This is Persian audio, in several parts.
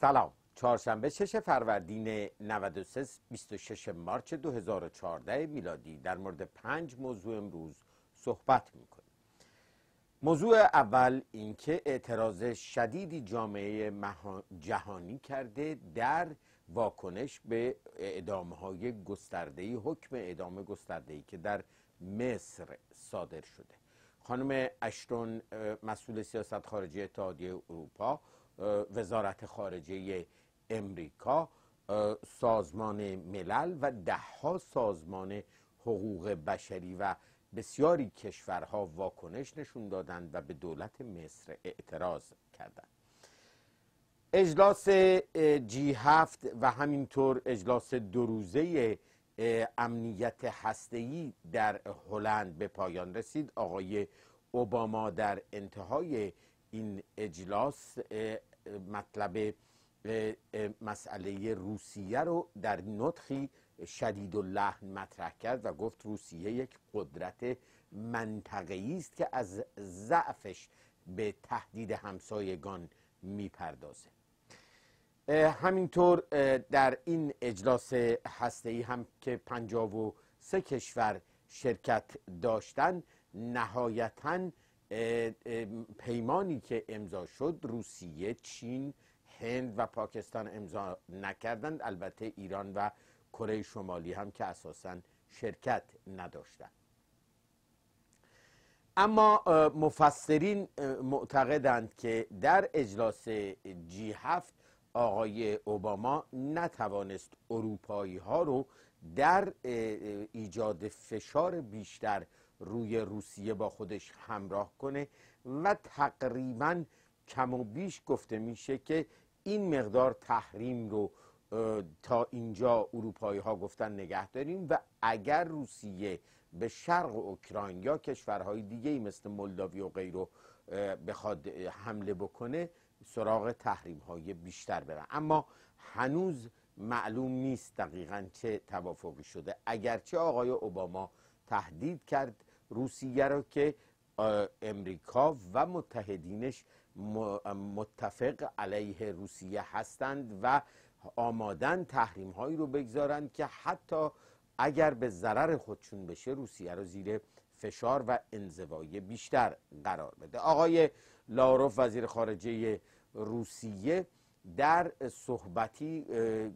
سلام. چهارشنبه 6 فروردین 93 26 مارچ 2014 میلادی. در مورد پنج موضوع امروز صحبت می‌کنیم. موضوع اول اینکه اعتراض شدیدی جامعه جهانی کرده در واکنش به اعدام های گسترده حکم اعدام گسترده که در مصر صادر شده. خانم اشتون مسئول سیاست خارجی اتحادیه اروپا وزارت خارجه امریکا سازمان ملل و دهها سازمان حقوق بشری و بسیاری کشورها واکنش نشون دادند و به دولت مصر اعتراض کردند. اجلاس جی هفت و همینطور اجلاس دو روزه امنیت هسته‌ای در هلند به پایان رسید. آقای اوباما در انتهای این اجلاس مطلب مسئله روسیه رو در نطخی شدید و لحن مطرح کرد و گفت روسیه یک قدرت منطقه‌ای است که از ضعفش به تهدید همسایگان می‌پردازه. همینطور در این اجلاس هسته‌ای هم که سه کشور شرکت داشتن نهایتا پیمانی که امضا شد روسیه چین هند و پاکستان امضا نکردند. البته ایران و کره شمالی هم که اساسا شرکت نداشتند. اما مفسرین معتقدند که در اجلاس جی هفت آقای اوباما نتوانست اروپایی ها رو در ایجاد فشار بیشتر روی روسیه با خودش همراه کنه و تقریبا کم و بیش گفته میشه که این مقدار تحریم رو تا اینجا اروپایی ها گفتن نگه داریم و اگر روسیه به شرق اوکراین یا کشورهای دیگه مثل مولداوی و غیره بخواد حمله بکنه سراغ تحریم های بیشتر برن. اما هنوز معلوم نیست دقیقا چه توافقی شده. اگرچه آقای اوباما تهدید کرد روسیه رو که امریکا و متحدینش متفق علیه روسیه هستند و آمادن تحریم هایی رو بگذارند که حتی اگر به ضرر خودشون بشه روسیه رو زیر فشار و انزوای بیشتر قرار بده. آقای لاروف وزیر خارجه روسیه در صحبتی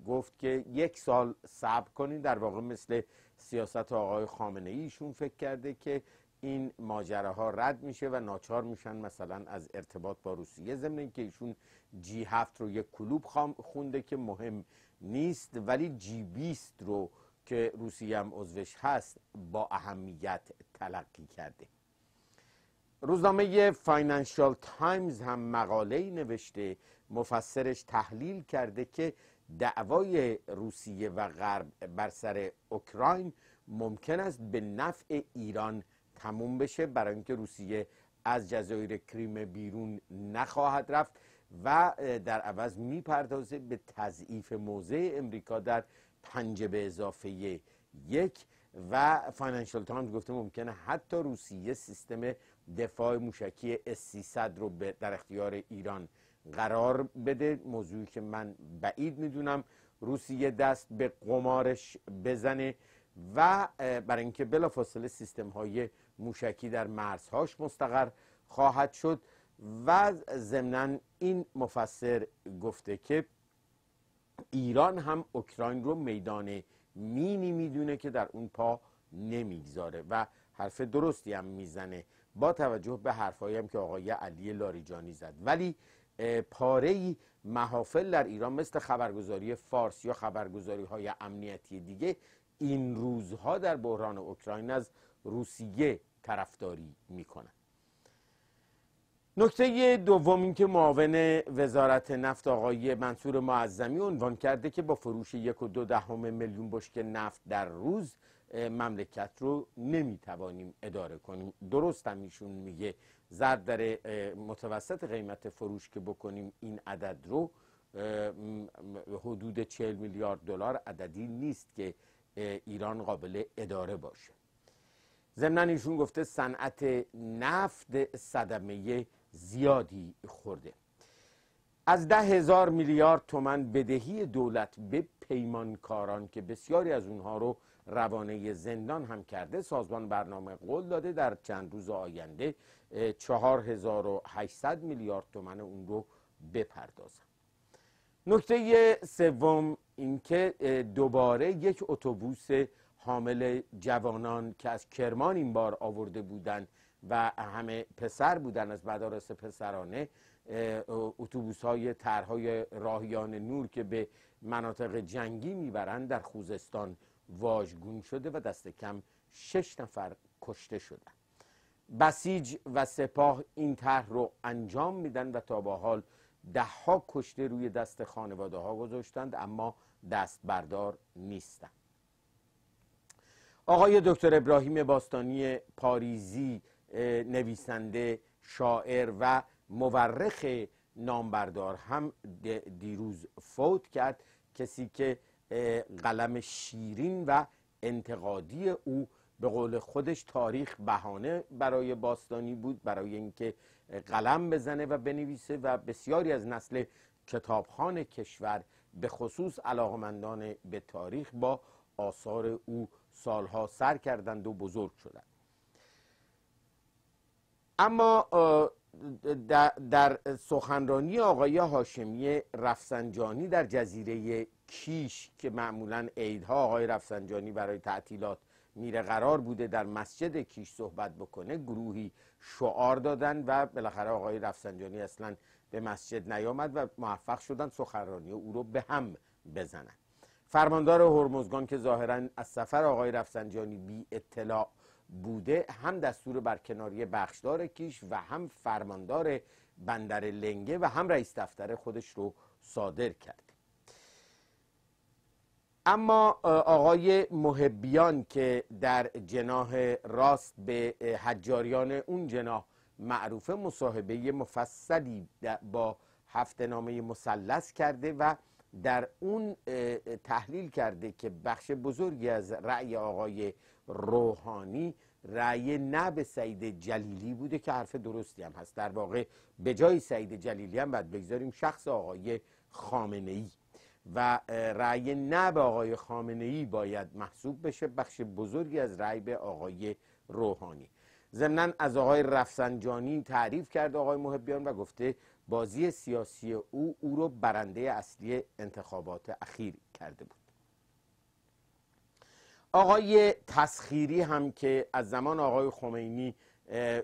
گفت که یک سال صبر کنین در واقع مثل سیاست آقای خامنه ایشون فکر کرده که این ماجراها رد میشه و ناچار میشن مثلا از ارتباط با روسیه ضمن اینکه ایشون جی هفت رو یک کلوب خونده که مهم نیست ولی جی بیست رو که روسیه هم عضوش هست با اهمیت تلقی کرده. روزنامه فاینانشال تایمز هم مقاله نوشته مفسرش تحلیل کرده که دعوای روسیه و غرب بر سر اوکراین ممکن است به نفع ایران تموم بشه برای اینکه روسیه از جزایر کریمه بیرون نخواهد رفت و در عوض می‌پردازه به تضعیف موضع امریکا در پنج به اضافه یک. و فاینانشال تایمز گفته ممکنه حتی روسیه سیستم دفاع موشکی S-300 رو در اختیار ایران قرار بده. موضوعی که من بعید می‌دونم روسیه دست به قمارش بزنه و برای اینکه بلافاصله سیستم های موشکی در مرزهاش مستقر خواهد شد و ضمنا این مفسر گفته که ایران هم اوکراین رو میدان مینی می‌دونه که در اون پا نمی‌گذاره و حرف درستی هم می‌زنه. با توجه به حرفایی هم که آقای علی لاریجانی زد. ولی پاره محافل در ایران مثل خبرگزاری فارس یا خبرگزاری های امنیتی دیگه این روزها در بحران اوکراین از روسیه طرفداری می‌کنن. نکته دوم این که معاون وزارت نفت آقای منصور معظمی عنوان کرده که با فروش یک و دو دهم میلیون بشک نفت در روز مملکت رو نمی‌توانیم اداره کنیم. درست هم ایشون میگه. ضرب در متوسط قیمت فروش که بکنیم این عدد رو حدود 40 میلیارد دلار عددی نیست که ایران قابل اداره باشه. ضمن ایشون گفته صنعت نفت صدمه زیادی خورده. از ده هزار میلیارد تومن بدهی دولت به پیمانکاران که بسیاری از اونها رو روانه زندان هم کرده سازمان برنامه قول داده در چند روز آینده چهار هزار و میلیارد تومن اون رو بپردازن. نکته سوم اینکه دوباره یک اتوبوس حامل جوانان که از کرمان این بار آورده بودند و همه پسر بودن از مدارس پسرانه اتوبوس های طرحهای راهیان نور که به مناطق جنگی می‌برند در خوزستان واژگون شده و دست کم شش نفر کشته شدن. بسیج و سپاه این طرح رو انجام میدن و تا با حال ده ها کشته روی دست خانواده ها گذاشتند اما دست بردار نیستند آقای دکتر ابراهیم باستانی پاریزی نویسنده شاعر و مورخ نامبردار هم دیروز فوت کرد. کسی که قلم شیرین و انتقادی او به قول خودش تاریخ بهانه برای باستانی بود برای اینکه قلم بزنه و بنویسه و بسیاری از نسل کتابخان کشور به خصوص علاقمندان به تاریخ با آثار او سالها سر کردند و بزرگ شدند. اما در سخنرانی آقای هاشمی رفسنجانی در جزیره کیش که معمولا عیدها آقای رفسنجانی برای تعطیلات میره قرار بوده در مسجد کیش صحبت بکنه گروهی شعار دادن و بالاخره آقای رفسنجانی اصلا به مسجد نیامد و موفق شدن سخنرانی او رو به هم بزنن. فرماندار هرمزگان که ظاهرا از سفر آقای رفسنجانی بی اطلاع بوده هم دستور برکناری بخشدار کیش و هم فرماندار بندر لنگه و هم رئیس دفتر خودش رو صادر کرد. اما آقای محبیان که در جناح راست به حجاریان اون جناح معروفه مصاحبه مفصلی با هفت نامه مسلس کرده و در اون تحلیل کرده که بخش بزرگی از رأی آقای روحانی رأی نه به سعید جلیلی بوده که حرف درستی هم هست. در واقع به جای سعید جلیلی هم باید بگذاریم شخص آقای خامنه ای و رأی نه به آقای خامنه ای باید محسوب بشه بخش بزرگی از رأی به آقای روحانی. ضمنا از آقای رفسنجانی تعریف کرده آقای محبیان و گفته بازی سیاسی او او رو برنده اصلی انتخابات اخیر کرده بود. آقای تسخیری هم که از زمان آقای خمینی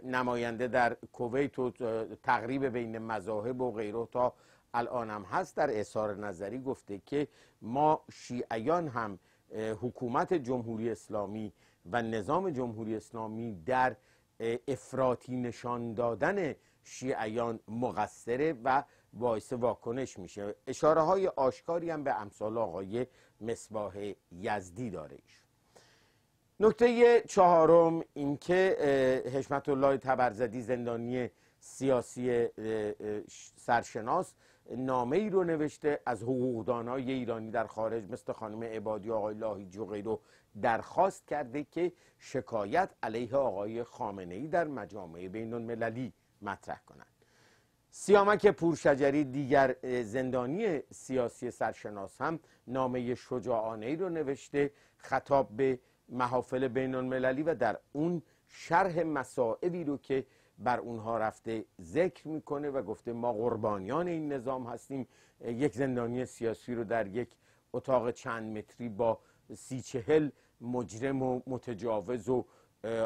نماینده در کویت و تقریب بین مذاهب و غیره تا الانم هست در اظهار نظری گفته که ما شیعیان هم حکومت جمهوری اسلامی و نظام جمهوری اسلامی در افراطی نشان دادن شیعیان مقصره و باعث واکنش میشه اشاره های آشکاری هم به امثال آقای مصباح یزدی داره ایش. نکته چهارم اینکه حشمت الله تبرزدی زندانی سیاسی سرشناس نامه ای رو نوشته. از حقوقدانای ایرانی در خارج مثل خانم عبادی آقای لاهی و رو درخواست کرده که شکایت علیه آقای خامنه ای در مجامع بین المللی مطرح کنند. سیامک پورشجری دیگر زندانی سیاسی سرشناس هم نامه شجاعانه ای رو نوشته. خطاب به محافل بین المللی و در اون شرح مسائلی رو که بر اونها رفته ذکر می‌کنه و گفته ما قربانیان این نظام هستیم یک زندانی سیاسی رو در یک اتاق چند متری با سی چهل مجرم و متجاوز و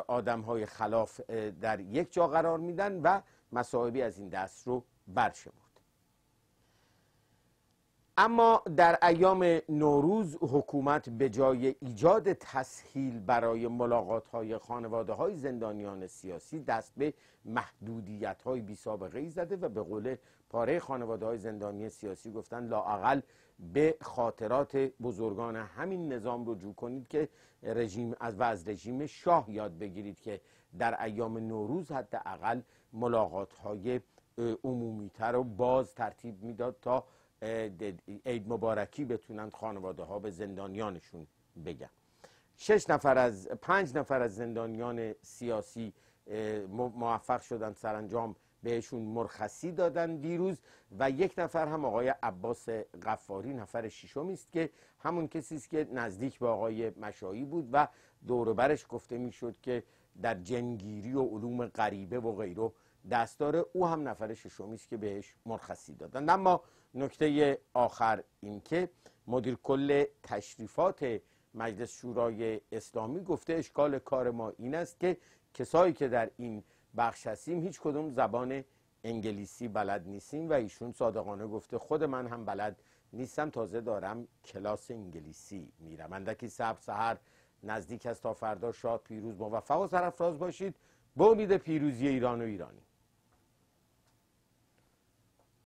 آدم های خلاف در یک جا قرار میدن و مصائبی از این دست رو برشمرد اما در ایام نوروز حکومت به جای ایجاد تسهیل برای ملاقات های خانواده های زندانیان سیاسی دست به محدودیت های بی سابقه ای زده و به قول پاره خانواده های زندانی سیاسی گفتن لاعقل به خاطرات بزرگان همین نظام رجوع کنید که رژیم از و از رژیم شاه یاد بگیرید که در ایام نوروز حداقل ملاقات های عمومیتر و باز ترتیب می‌داد تا عید مبارکی بتونند خانواده ها به زندانیانشون بگن. شش نفر از پنج نفر از زندانیان سیاسی موفق شدند سرانجام بهشون مرخصی دادن دیروز و یک نفر هم آقای عباس غفاری نفر ششمی است که همون کسی است که نزدیک به آقای مشایی بود و دوربرش گفته می‌شد که در جنگیری و علوم غریبه و غیره دستار او هم نفر ششمی است که بهش مرخصی دادن. اما نکته آخر این که مدیر کل تشریفات مجلس شورای اسلامی گفته اشکال کار ما این است که کسایی که در این بخش هستیم هیچ کدوم زبان انگلیسی بلد نیستیم و ایشون صادقانه گفته خود من هم بلد نیستم تازه دارم کلاس انگلیسی میرم. اندکی سب سهر نزدیک است تا فردا شاد پیروز موفق و سرفراز باشید. به امید پیروزی ایران و ایرانی.